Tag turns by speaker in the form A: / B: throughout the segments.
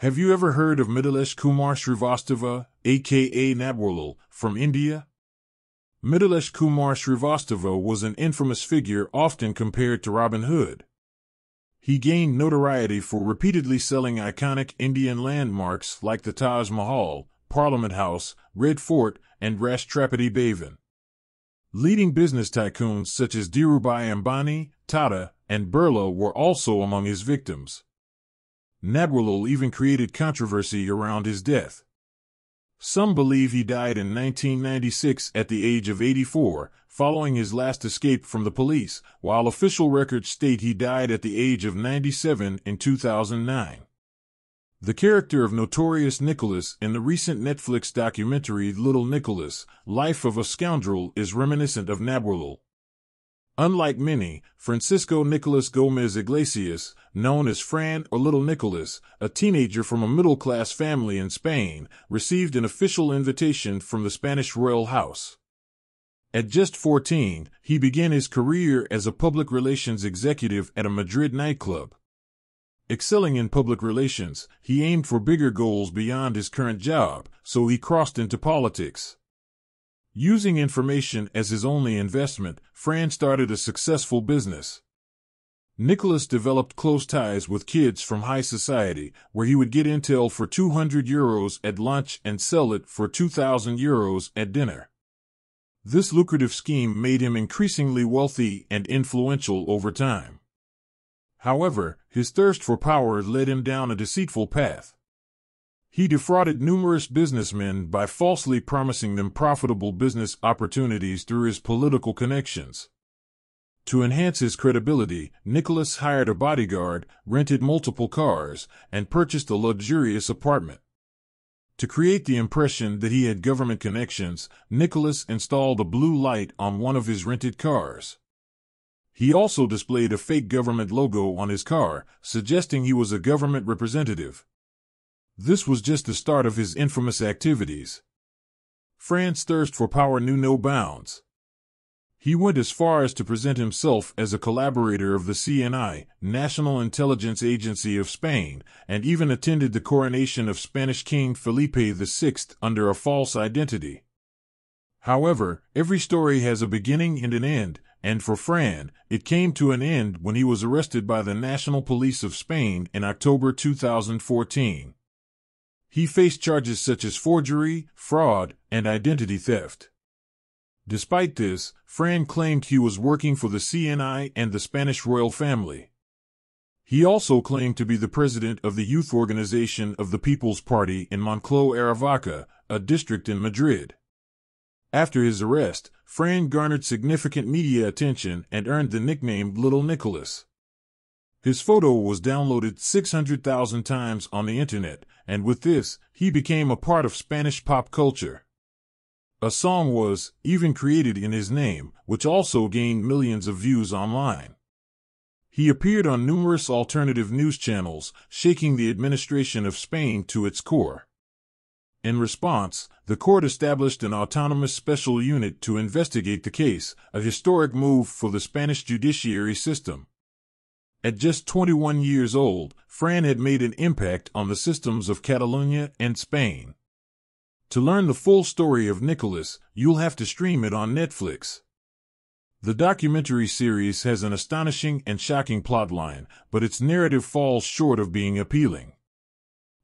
A: Have you ever heard of Mithilesh Kumar Srivastava, aka Natwarlal, from India? Mithilesh Kumar Srivastava was an infamous figure often compared to Robin Hood. He gained notoriety for repeatedly selling iconic Indian landmarks like the Taj Mahal, Parliament House, Red Fort, and Rashtrapati Bhavan. Leading business tycoons such as Dhirubhai Ambani, Tata, and Birla were also among his victims. Natwarlal even created controversy around his death. Some believe he died in 1996 at the age of 84, following his last escape from the police, while official records state he died at the age of 97 in 2009. The character of Notorious Nicholas in the recent Netflix documentary Little Nicholas, Life of a Scoundrel is reminiscent of Natwarlal. Unlike many, Francisco Nicolas Gomez Iglesias, known as Fran or Little Nicholas, a teenager from a middle class family in Spain, received an official invitation from the Spanish royal house. At just 14, he began his career as a public relations executive at a Madrid nightclub. Excelling in public relations, he aimed for bigger goals beyond his current job, so he crossed into politics. Using information as his only investment, Fran started a successful business. Nicholas developed close ties with kids from high society, where he would get intel for 200 euros at lunch and sell it for 2,000 euros at dinner. This lucrative scheme made him increasingly wealthy and influential over time. However, his thirst for power led him down a deceitful path. He defrauded numerous businessmen by falsely promising them profitable business opportunities through his political connections. To enhance his credibility, Nicholas hired a bodyguard, rented multiple cars, and purchased a luxurious apartment. To create the impression that he had government connections, Nicholas installed a blue light on one of his rented cars. He also displayed a fake government logo on his car, suggesting he was a government representative. This was just the start of his infamous activities. Fran's thirst for power knew no bounds. He went as far as to present himself as a collaborator of the CNI, National Intelligence Agency of Spain, and even attended the coronation of Spanish King Felipe VI under a false identity. However, every story has a beginning and an end, and for Fran, it came to an end when he was arrested by the National Police of Spain in October 2014. He faced charges such as forgery, fraud, and identity theft. Despite this, Fran claimed he was working for the CNI and the Spanish royal family. He also claimed to be the president of the youth organization of the People's Party in Moncloa Aravaca, a district in Madrid. After his arrest, Fran garnered significant media attention and earned the nickname Little Nicholas. His photo was downloaded 600,000 times on the internet, and with this, he became a part of Spanish pop culture. A song was even created in his name, which also gained millions of views online. He appeared on numerous alternative news channels, shaking the administration of Spain to its core. In response, the court established an autonomous special unit to investigate the case, a historic move for the Spanish judiciary system. At just 21 years old, Fran had made an impact on the systems of Catalonia and Spain. To learn the full story of Nicholas, you'll have to stream it on Netflix. The documentary series has an astonishing and shocking plotline, but its narrative falls short of being appealing.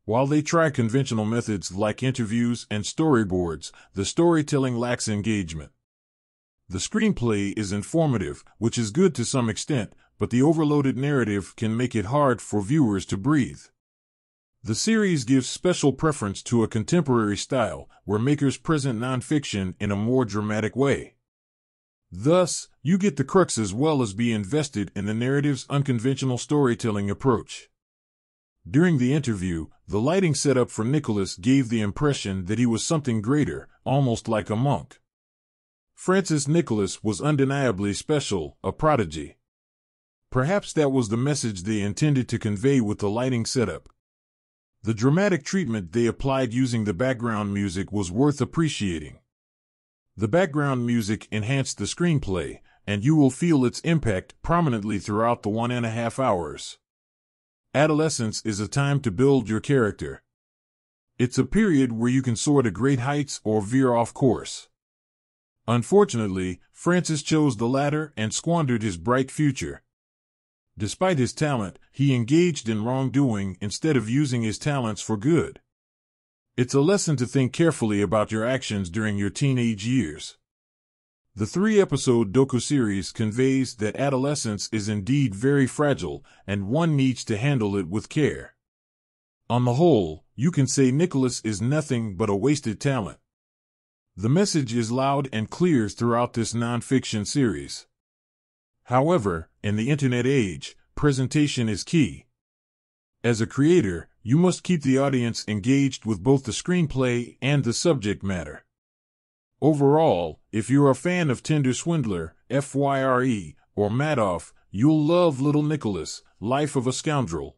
A: While they try conventional methods like interviews and storyboards, the storytelling lacks engagement. The screenplay is informative, which is good to some extent, but the overloaded narrative can make it hard for viewers to breathe. The series gives special preference to a contemporary style, where makers present nonfiction in a more dramatic way. Thus, you get the crux as well as be invested in the narrative's unconventional storytelling approach. During the interview, the lighting setup for Nicholas gave the impression that he was something greater, almost like a monk. Francis Nicholas was undeniably special, a prodigy. Perhaps that was the message they intended to convey with the lighting setup. The dramatic treatment they applied using the background music was worth appreciating. The background music enhanced the screenplay, and you will feel its impact prominently throughout the one and a half hours. adolescence is a time to build your character. It's a period where you can soar to great heights or veer off course. Unfortunately, Francis chose the latter and squandered his bright future. Despite his talent, he engaged in wrongdoing instead of using his talents for good. It's a lesson to think carefully about your actions during your teenage years. The three episode docu-series conveys that adolescence is indeed very fragile and one needs to handle it with care. On the whole, you can say Nicholas is nothing but a wasted talent. The message is loud and clear throughout this nonfiction series. However, in the internet age, presentation is key. As a creator, you must keep the audience engaged with both the screenplay and the subject matter. Overall, if you're a fan of Tinder Swindler, FYRE, or Madoff, you'll love Little Nicholas, Life of a Scoundrel.